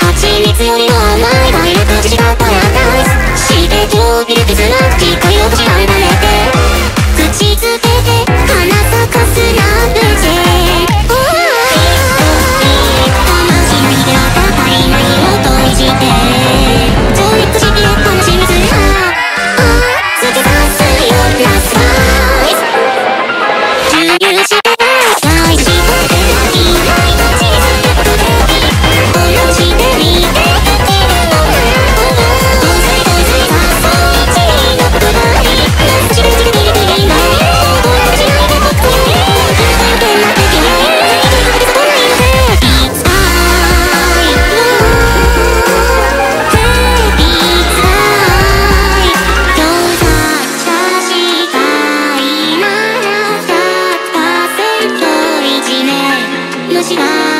蜂蜜よりも甘いバイルと違ったらダイスしてを見る傷なきくよ主が